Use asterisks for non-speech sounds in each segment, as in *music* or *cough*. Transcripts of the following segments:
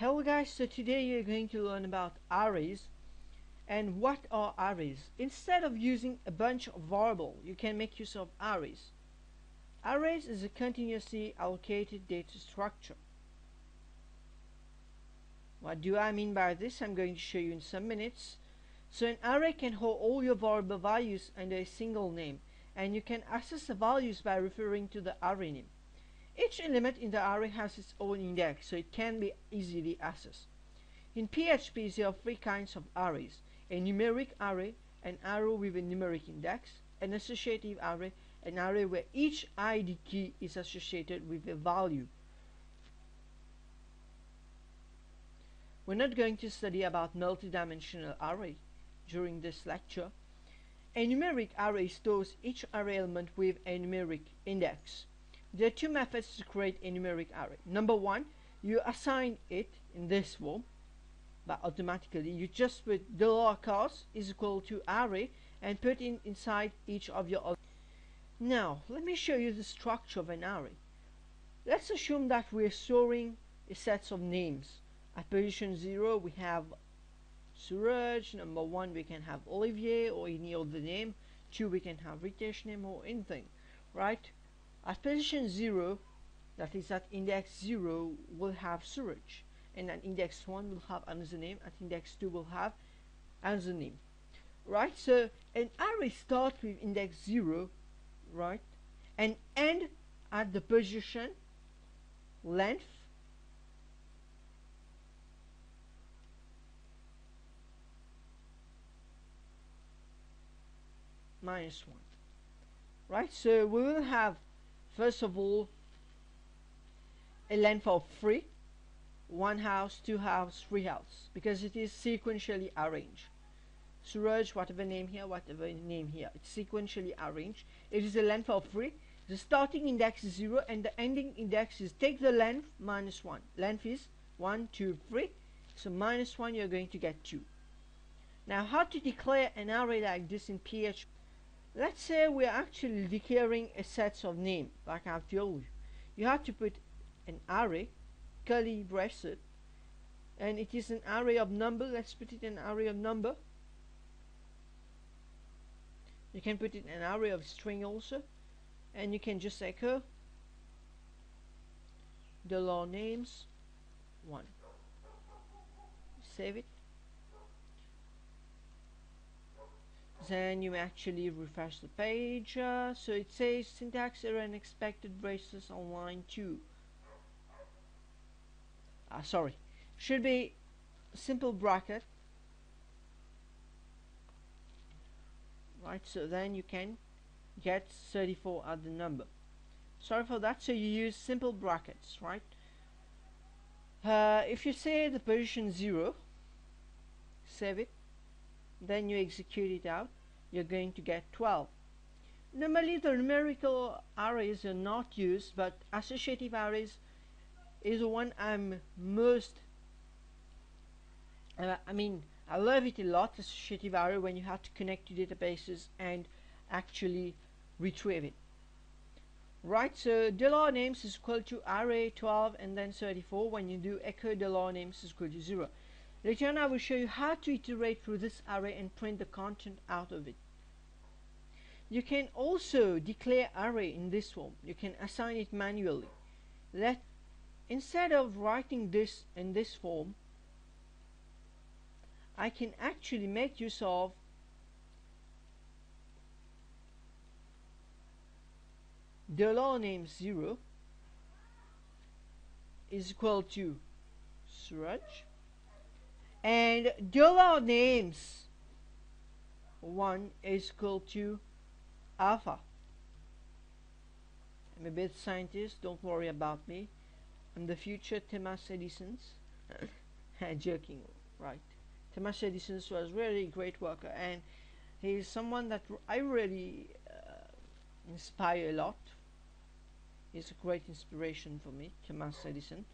Hello guys, so today you're going to learn about arrays and what are arrays. Instead of using a bunch of variable, you can make use of arrays. Arrays is a continuously allocated data structure. What do I mean by this? I'm going to show you in some minutes. So an array can hold all your variable values under a single name and you can access the values by referring to the array name. Each element in the array has its own index, so it can be easily accessed. In PHP, there are three kinds of arrays. A numeric array, an array with a numeric index, an associative array, an array where each ID key is associated with a value. We're not going to study about multidimensional array during this lecture. A numeric array stores each array element with a numeric index. There are two methods to create a numeric array. Number one, you assign it in this form, but automatically you just put dollar cost is equal to array and put in inside each of your now let me show you the structure of an array. Let's assume that we're storing a set of names. At position 0 we have Suraj number 1 we can have Olivier or any other name 2 we can have Ritesh name or anything right at position 0, that is at index 0, will have Suraj. And at index 1 will have another name. At index 2 will have another name. Right? So an array starts with index 0, right? And end at the position length minus 1 right so we will have First of all, a length of 3, one house, two house, three house, because it is sequentially arranged. Suraj, whatever name here, whatever name here, it's sequentially arranged. It is a length of 3. The starting index is 0 and the ending index is take the length minus 1. Length is 1, 2, 3. So minus 1 you're going to get 2. Now how to declare an array like this in PHP? Let's say we're actually declaring a set of name like I've told you. You have to put an array curly bracket and it is an array of number. Let's put it an array of number. You can put it an array of string also and you can just echo the law names. One. Save it then you actually refresh the page uh, so it says syntax error and expected braces on line 2 uh, sorry. Should be simple bracket. Right so then you can get 34 at the number. Sorry for that so you use simple brackets right? Uh, if you say the position 0 save it then you execute it out you're going to get 12. Normally the numerical arrays are not used but associative arrays is the one I'm most uh, I mean I love it a lot associative array when you have to connect to databases and actually retrieve it. Right so dollar names is equal to array 12 and then 34 when you do echo dollar names is equal to 0 Later on I will show you how to iterate through this array and print the content out of it. You can also declare array in this form. You can assign it manually. Let instead of writing this in this form, I can actually make use of the dollar name 0 is equal to Suraj and dollar names. One is equal to alpha. I'm a bit scientist don't worry about me. I'm the future Thomas Edison's *laughs* joking right. Thomas Edison was really great worker and he's someone that I really uh, inspire a lot. He's a great inspiration for me Thomas Edison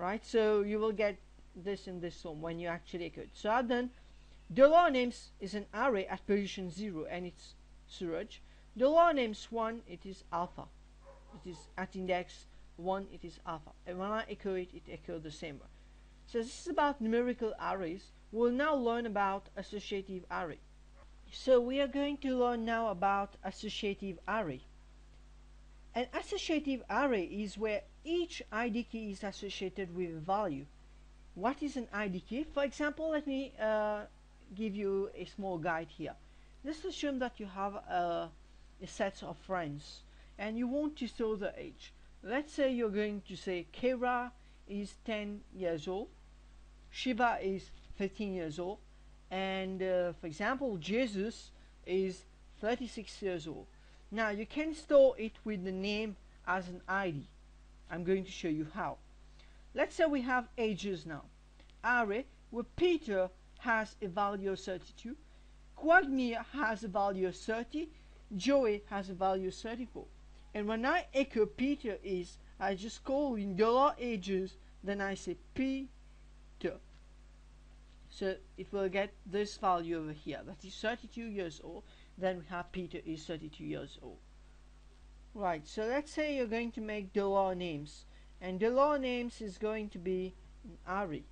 right? So you will get this in this form when you actually code. So I've done dollar names is an array at position 0 and it's Suraj. law names 1 it is alpha. It is at index 1 it is alpha. And when I echo it, it echoes the same way. So this is about numerical arrays. We'll now learn about associative array. So we are going to learn now about associative array. An associative array is where each ID key is associated with a value. What is an ID key? For example, let me uh, give you a small guide here. Let's assume that you have a, a set of friends and you want to store the age. Let's say you're going to say Kira is 10 years old, Shiva is 13 years old, and uh, for example, Jesus is 36 years old. Now you can store it with the name as an ID. I'm going to show you how. Let's say we have ages now. Array where Peter has a value of 32, Quagmire has a value of 30, Joey has a value of 34. And when I echo Peter is, I just call in dollar ages, then I say Peter. So it will get this value over here, that is 32 years old. Then we have Peter is 32 years old. Right, so let's say you're going to make dollar names. And the law names is going to be an array.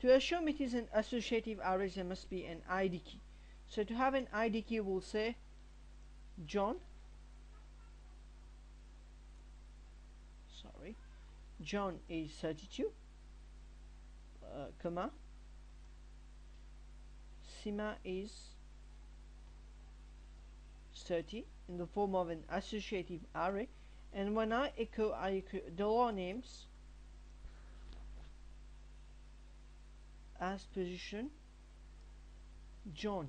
To assume it is an associative array, there must be an ID key. So to have an ID key, we'll say John sorry John is 32 uh, comma Sima is 30 in the form of an associative array and when I echo I echo dollar names as position John.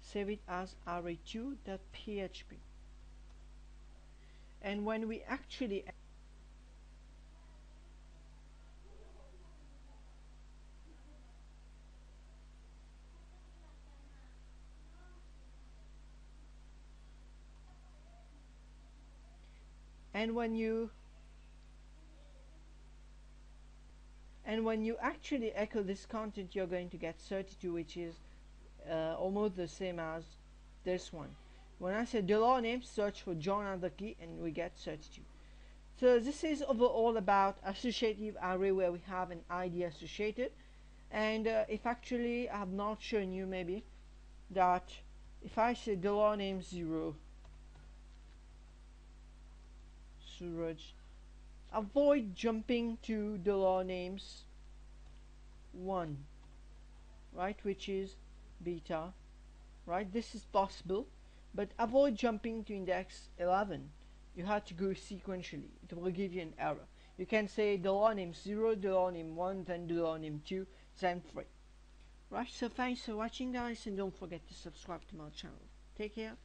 Save it as array2.php and when we actually and when you and when you actually echo this content you're going to get 32 which is uh, almost the same as this one. When I say the dollar name search for John and the key and we get 32 so this is overall about associative array where we have an ID associated. And uh, if actually I have not shown you maybe that if I say the dollar name 0 Suraj. Avoid jumping to the law names. 1 right which is beta. Right this is possible but avoid jumping to index 11 you have to go sequentially. It will give you an error. You can say the law name 0 the law name 1 then the law name 2 then 3 right so thanks for watching guys and don't forget to subscribe to my channel. Take care